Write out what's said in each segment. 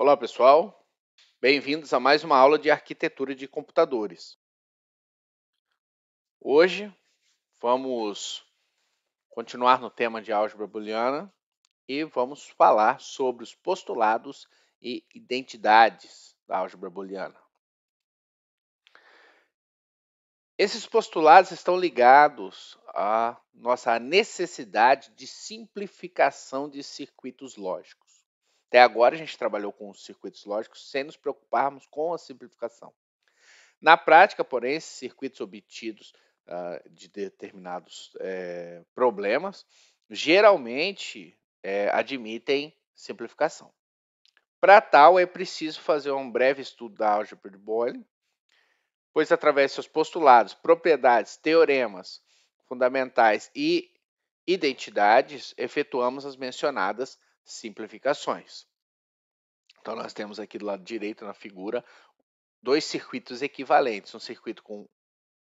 Olá, pessoal. Bem-vindos a mais uma aula de arquitetura de computadores. Hoje vamos continuar no tema de álgebra booleana e vamos falar sobre os postulados e identidades da álgebra booleana. Esses postulados estão ligados à nossa necessidade de simplificação de circuitos lógicos. Até agora a gente trabalhou com os circuitos lógicos sem nos preocuparmos com a simplificação. Na prática, porém, esses circuitos obtidos uh, de determinados é, problemas geralmente é, admitem simplificação. Para tal, é preciso fazer um breve estudo da álgebra de Boole, pois através de seus postulados, propriedades, teoremas fundamentais e identidades, efetuamos as mencionadas simplificações. Então, nós temos aqui do lado direito na figura dois circuitos equivalentes. Um circuito com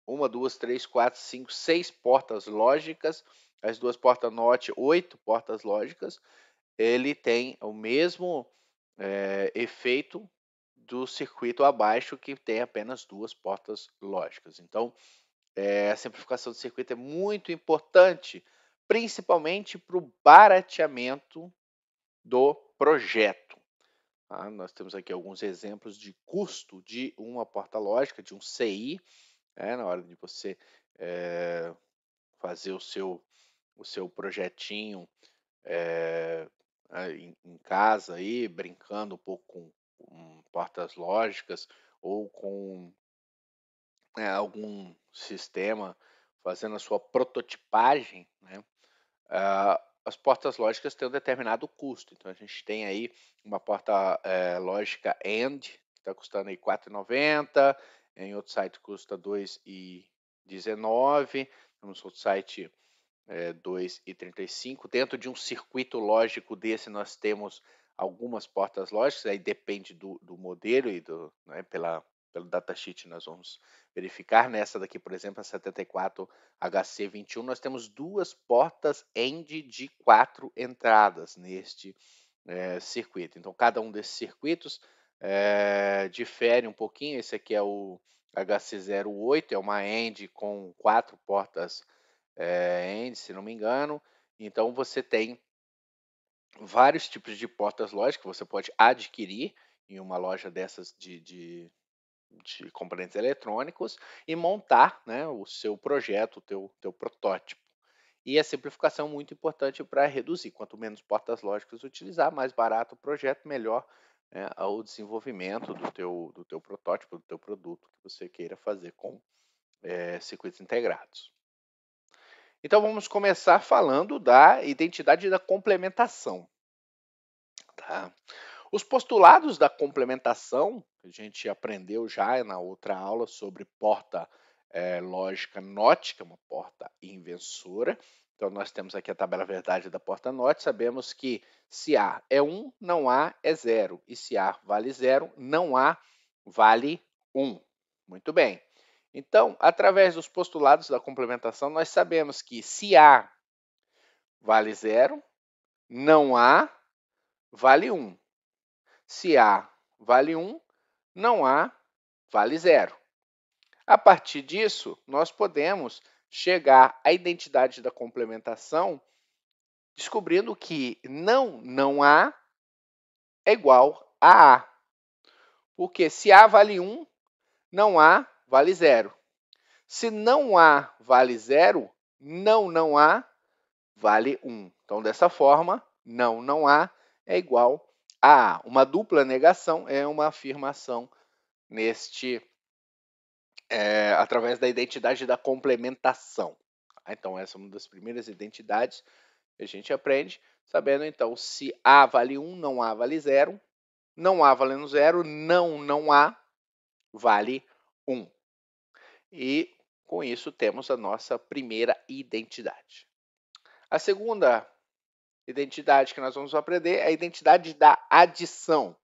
uma, duas, três, quatro, cinco, seis portas lógicas, as duas portas NOT, oito portas lógicas. Ele tem o mesmo é, efeito do circuito abaixo, que tem apenas duas portas lógicas. Então, é, a simplificação do circuito é muito importante, principalmente para o barateamento do projeto. Ah, nós temos aqui alguns exemplos de custo de uma porta lógica, de um CI, né, na hora de você é, fazer o seu, o seu projetinho é, em, em, casa, aí, brincando um pouco com, com portas lógicas ou com é, algum sistema fazendo a sua prototipagem, né? Uh, as portas lógicas têm um determinado custo. Então a gente tem aí uma porta é, lógica AND, que está custando aí R$ 4,90, em outro site custa R$ 2,19, temos outro site é, 2,35. Dentro de um circuito lógico desse nós temos algumas portas lógicas, aí depende do, do modelo e do, né, pela, pelo datasheet nós vamos verificar. Nessa daqui, por exemplo, a 74HC21, nós temos duas portas END de quatro entradas neste é, circuito. Então, cada um desses circuitos é, difere um pouquinho. Esse aqui é o HC08, é uma END com quatro portas é, END, se não me engano. Então, você tem vários tipos de portas lógicas que você pode adquirir em uma loja dessas de, de de componentes eletrônicos e montar né, o seu projeto, o teu, teu protótipo. E a simplificação é muito importante para reduzir. Quanto menos portas lógicas utilizar, mais barato o projeto, melhor né, o desenvolvimento do teu, do teu protótipo, do teu produto que você queira fazer com é, circuitos integrados. Então vamos começar falando da identidade da complementação. Tá? Os postulados da complementação, que a gente aprendeu já na outra aula sobre porta é, lógica é uma porta invensora. Então, nós temos aqui a tabela verdade da porta NOT. Sabemos que se A é 1, não A é 0. E se A vale 0, não A vale 1. Muito bem. Então, através dos postulados da complementação, nós sabemos que se A vale 0, não A vale 1. Se A vale 1, não A vale 0. A partir disso, nós podemos chegar à identidade da complementação descobrindo que não não A é igual a A. Porque se A vale 1, não A vale 0. Se não A vale 0, não não A vale 1. Então, dessa forma, não não A é igual a uma dupla negação é uma afirmação neste é, através da identidade da complementação. Então, essa é uma das primeiras identidades que a gente aprende, sabendo então se A vale 1, não A vale 0, não A valendo 0, não não A vale 1. E com isso temos a nossa primeira identidade. A segunda identidade que nós vamos aprender é a identidade da adição.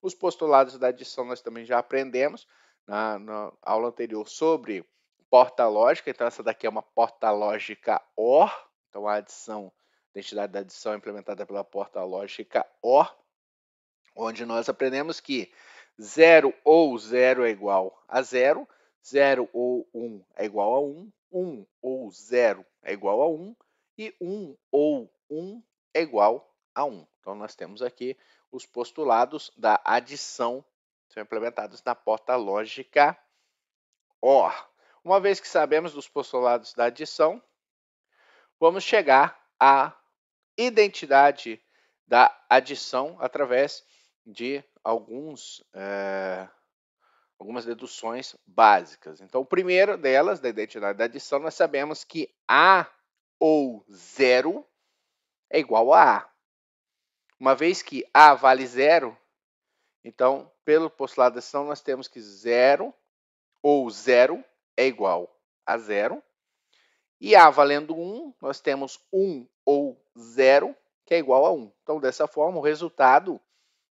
Os postulados da adição nós também já aprendemos na, na aula anterior sobre porta lógica. Então, essa daqui é uma porta lógica OR. Então, a adição, a identidade da adição é implementada pela porta lógica OR. onde nós aprendemos que 0 ou 0 é igual a 0, 0 ou 1 é igual a 1, 1 ou 0 é igual a 1 e 1 ou 1 é igual a 1. Então, nós temos aqui os postulados da adição são implementados na porta lógica OR. Uma vez que sabemos dos postulados da adição, vamos chegar à identidade da adição através de alguns, é, algumas deduções básicas. Então, o primeiro delas, da identidade da adição, nós sabemos que A ou zero é igual a A. Uma vez que A vale zero, então, pelo postulado da adição, nós temos que zero ou zero é igual a zero. E A valendo 1, nós temos 1 ou 0, que é igual a 1. Então, dessa forma, o resultado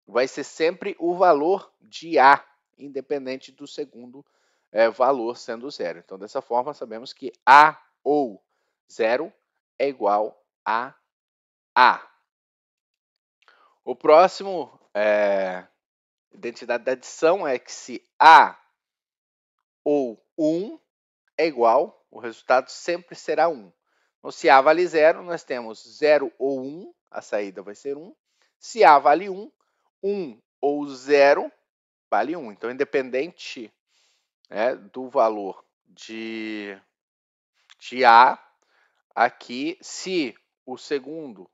vai ser sempre o valor de A, independente do segundo é, valor sendo zero. Então, dessa forma, sabemos que A ou 0 é igual a A. O próximo é, identidade da adição é que se A ou 1 é igual, o resultado sempre será 1. Então, se A vale 0, nós temos 0 ou 1, a saída vai ser 1. Se A vale 1, 1 ou 0 vale 1. Então, independente né, do valor de, de A, aqui, se o segundo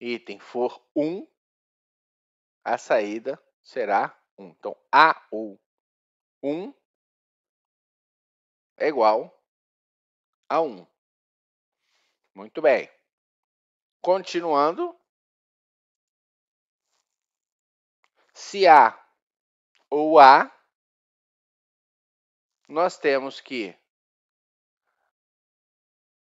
item for 1, a saída será 1. Então, A ou 1 é igual a 1. Muito bem. Continuando. Se A ou A, nós temos que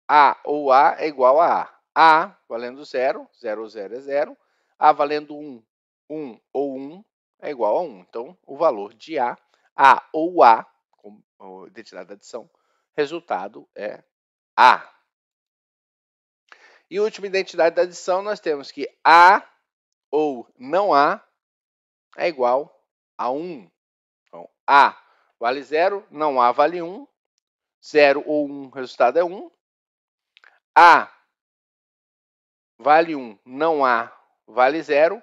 A ou A é igual a A. A valendo 0, 0, 0 é 0. A valendo 1, 1 ou 1 é igual a 1. Então, o valor de A, A ou A, como identidade da adição, resultado é A. E última identidade da adição, nós temos que A ou não A é igual a 1. Então, A vale 0, não A vale 1. 0 ou 1, resultado é 1. A vale 1, não A vale 0.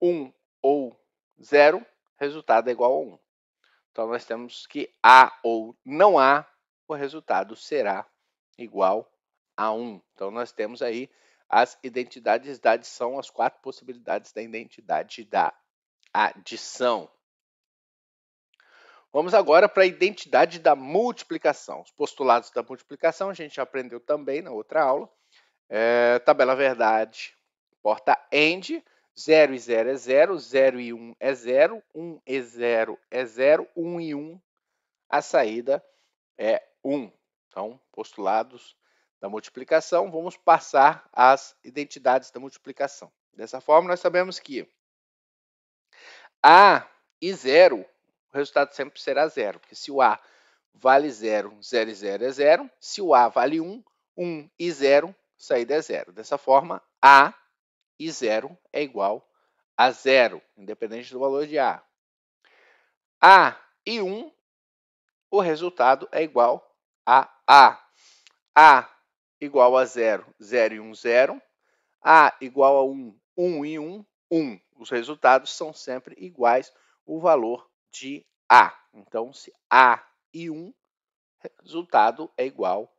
1 ou 0, resultado é igual a 1. Então, nós temos que A ou não A, o resultado será igual a 1. Então, nós temos aí as identidades da adição, as quatro possibilidades da identidade da adição. Vamos agora para a identidade da multiplicação. Os postulados da multiplicação a gente aprendeu também na outra aula. É, tabela verdade, porta AND, 0 e 0 é 0, 0 e 1 é 0, 1 e 0 é 0, 1 e 1, a saída é 1. Então, postulados da multiplicação, vamos passar às identidades da multiplicação. Dessa forma, nós sabemos que A e 0, o resultado sempre será 0, porque se o A vale 0, 0 e 0 é 0, se o A vale 1, 1 e 0, saída é 0. Dessa forma, A e 0 é igual a zero, independente do valor de A. A e 1, o resultado é igual a A. A igual a 0, 0 e 1, 0. A igual a 1, 1 e 1, 1. Os resultados são sempre iguais o valor de A. Então, se A e 1, resultado é igual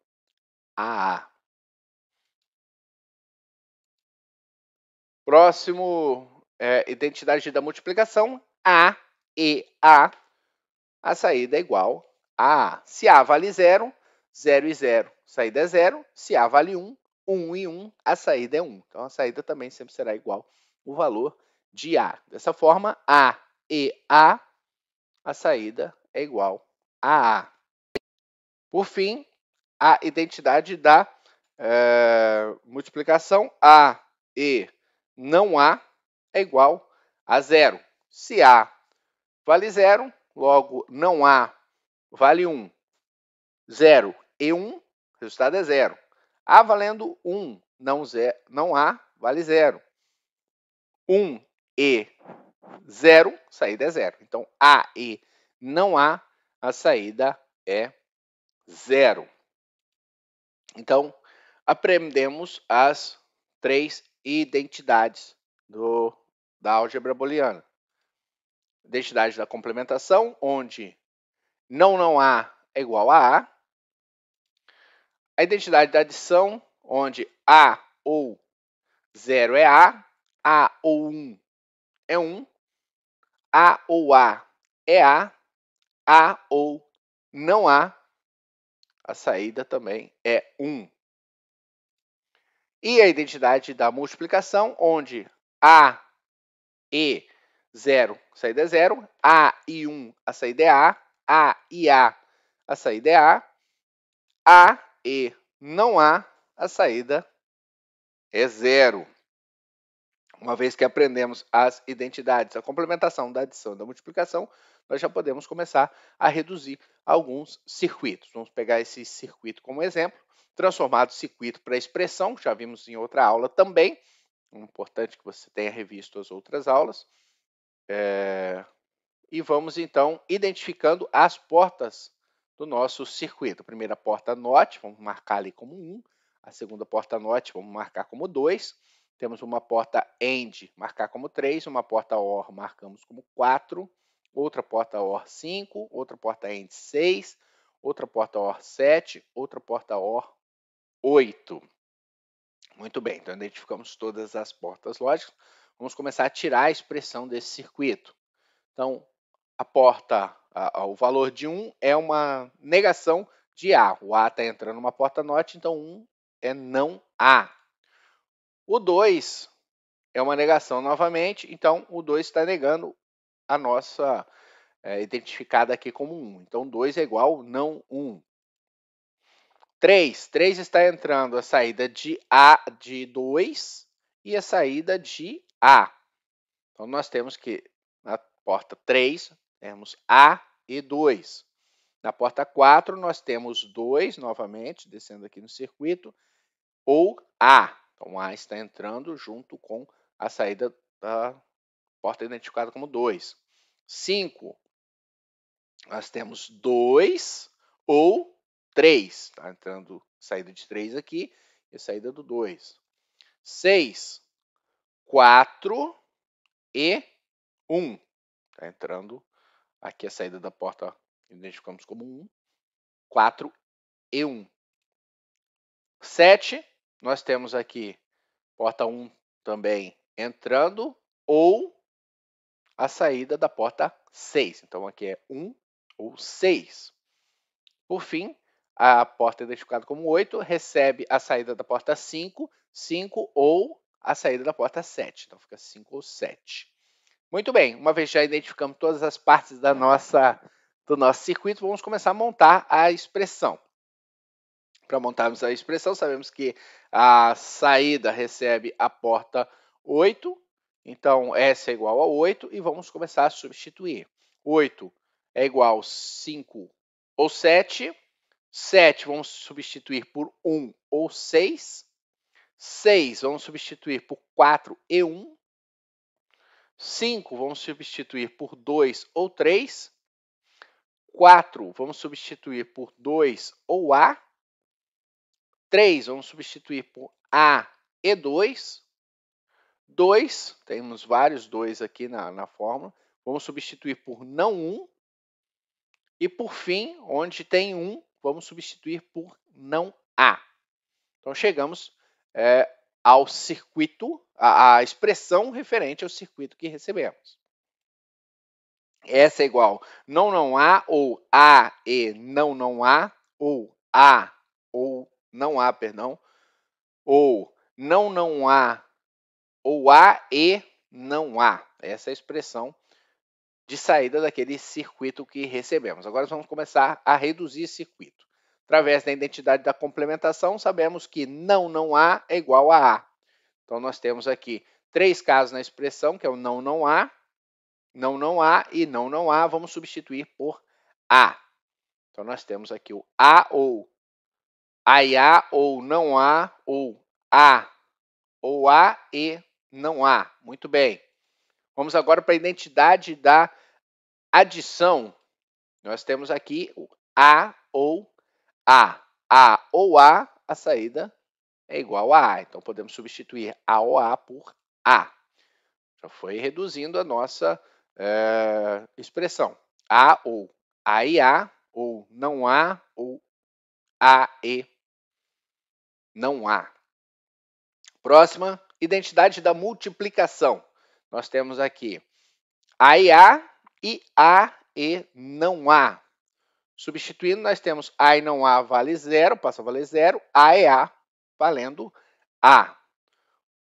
a A. Próximo, é, identidade da multiplicação, A e A, a saída é igual a A. Se A vale 0, 0 e 0, saída é 0. Se A vale 1, 1 e 1, a saída é 1. Então, a saída também sempre será igual o valor de A. Dessa forma, A e A, a saída é igual a A. Por fim, a identidade da é, multiplicação A e não A é igual a zero. Se A vale zero, logo não A vale 1. 0 e 1, resultado é zero. A valendo 1, não, zero, não A vale zero. 1 E, zero, saída é zero. Então, A, E, não há, a saída é zero. Então, aprendemos as três identidades do, da álgebra booleana. Identidade da complementação, onde não não há é igual a A. A identidade da adição, onde A ou 0 é A, A ou 1 é 1, A ou A é A, A ou não há, a saída também é 1. E a identidade da multiplicação, onde A e 0, a saída é 0, A e 1, a saída é A, A e A, a saída é A, A e não há, a saída é 0. Uma vez que aprendemos as identidades, a complementação da adição e da multiplicação, nós já podemos começar a reduzir alguns circuitos. Vamos pegar esse circuito como exemplo, transformado circuito para expressão, já vimos em outra aula também. É importante que você tenha revisto as outras aulas. É... E vamos então identificando as portas do nosso circuito. A primeira porta NOT, vamos marcar ali como 1. A segunda porta NOT, vamos marcar como 2. Temos uma porta AND, marcar como 3. Uma porta OR, marcamos como 4 outra porta OR 5, outra porta END 6, outra porta OR 7, outra porta OR 8. Muito bem, então identificamos todas as portas lógicas. Vamos começar a tirar a expressão desse circuito. Então, a porta, a, a, o valor de 1 é uma negação de A. O A está entrando numa porta NOT, então 1 é não A. O 2 é uma negação novamente, então o 2 está negando a nossa é, identificada aqui como 1. Então, 2 é igual não 1. 3. 3 está entrando a saída de A de 2 e a saída de A. Então, nós temos que, na porta 3, temos A e 2. Na porta 4, nós temos 2, novamente, descendo aqui no circuito, ou A. Então, A está entrando junto com a saída da porta identificada como 2. 5, nós temos 2 ou 3. Está entrando saída de 3 aqui e saída do 2. 6, 4 e 1. Está entrando aqui a saída da porta identificamos como 1. 4 e 1. 7, nós temos aqui porta 1 também entrando ou a saída da porta 6. Então, aqui é 1 ou 6. Por fim, a porta identificada como 8 recebe a saída da porta 5, 5 ou a saída da porta 7. Então, fica 5 ou 7. Muito bem, uma vez já identificamos todas as partes da nossa, do nosso circuito, vamos começar a montar a expressão. Para montarmos a expressão, sabemos que a saída recebe a porta 8, então S é igual a 8 e vamos começar a substituir. 8 é igual a 5 ou 7. 7 vamos substituir por 1 ou 6. 6 vamos substituir por 4 e 1. 5 vamos substituir por 2 ou 3. 4 vamos substituir por 2 ou A. 3 vamos substituir por A e 2. 2, temos vários 2 aqui na, na fórmula. Vamos substituir por não 1. E por fim, onde tem 1, vamos substituir por não A. Então chegamos é, ao circuito, a, a expressão referente ao circuito que recebemos. Essa é igual não não há ou A e não não há ou A ou não há, perdão, ou não não há ou há e não há. Essa é a expressão de saída daquele circuito que recebemos. Agora vamos começar a reduzir circuito. Através da identidade da complementação, sabemos que não não há é igual a A. Então, nós temos aqui três casos na expressão, que é o não não há, não não há e não não há. Vamos substituir por A. Então, nós temos aqui o A ou A e A, ou não há, ou A, ou A e não há. Muito bem. Vamos agora para a identidade da adição. Nós temos aqui o A ou A. A ou A, a saída é igual a A. Então, podemos substituir A ou A por A. Já foi reduzindo a nossa é, expressão. A ou A e A, ou não há, ou A e não há. Próxima, identidade da multiplicação. Nós temos aqui A e A e A e não há. Substituindo, nós temos A e não há vale zero, passa a valer zero, A e A valendo A.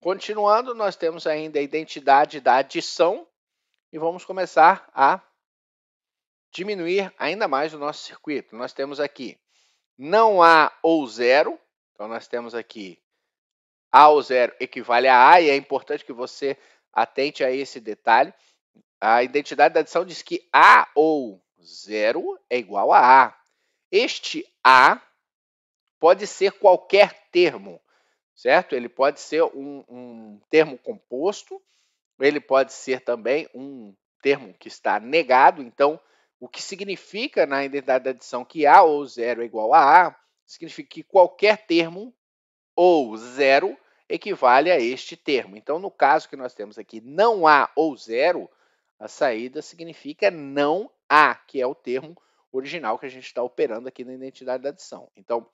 Continuando, nós temos ainda a identidade da adição e vamos começar a diminuir ainda mais o nosso circuito. Nós temos aqui não A ou zero, então nós temos aqui A ou zero equivale a A e é importante que você atente a esse detalhe. A identidade da adição diz que A ou zero é igual a A. Este A pode ser qualquer termo, certo? Ele pode ser um, um termo composto, ele pode ser também um termo que está negado. Então, o que significa na identidade da adição que A ou zero é igual a A, significa que qualquer termo ou zero equivale a este termo. Então, no caso que nós temos aqui não há ou zero, a saída significa não há, que é o termo original que a gente está operando aqui na identidade da adição. Então,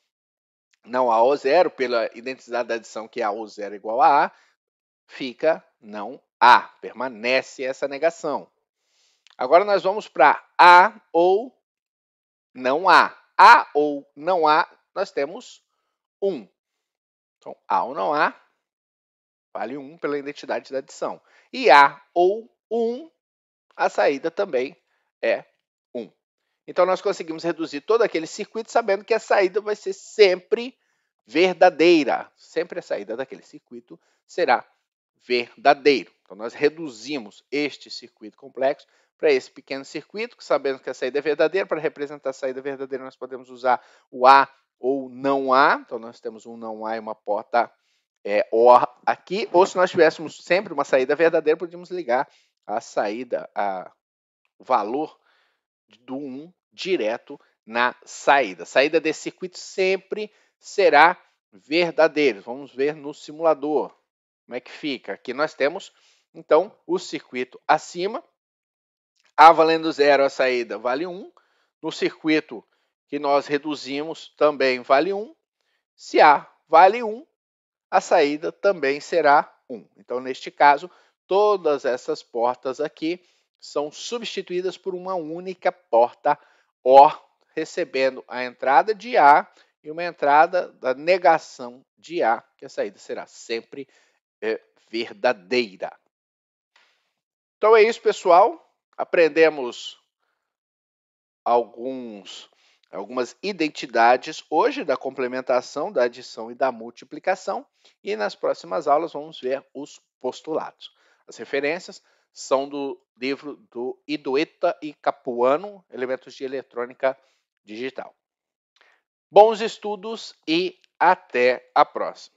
não há ou zero, pela identidade da adição que é A ou zero igual a A, fica não há, permanece essa negação. Agora nós vamos para A ou não há. A ou não há, nós temos 1. Então, A ou não há, vale 1 pela identidade da adição. E A ou 1, a saída também é 1. Então, nós conseguimos reduzir todo aquele circuito sabendo que a saída vai ser sempre verdadeira. Sempre a saída daquele circuito será verdadeiro. Então, nós reduzimos este circuito complexo para esse pequeno circuito, sabendo que a saída é verdadeira. Para representar a saída verdadeira, nós podemos usar o A ou não há. Então, nós temos um não há e uma porta é, OR aqui. Ou se nós tivéssemos sempre uma saída verdadeira, podíamos ligar a saída, a, o valor do 1 direto na saída. Saída desse circuito sempre será verdadeira. Vamos ver no simulador como é que fica. Aqui nós temos, então, o circuito acima. A valendo zero, a saída vale 1. No circuito que nós reduzimos também vale 1. Se A vale 1, a saída também será 1. Então, neste caso, todas essas portas aqui são substituídas por uma única porta OR, recebendo a entrada de A e uma entrada da negação de A, que a saída será sempre é, verdadeira. Então é isso, pessoal. Aprendemos alguns algumas identidades hoje da complementação, da adição e da multiplicação, e nas próximas aulas vamos ver os postulados. As referências são do livro do Idueta e Capuano, Elementos de Eletrônica Digital. Bons estudos e até a próxima!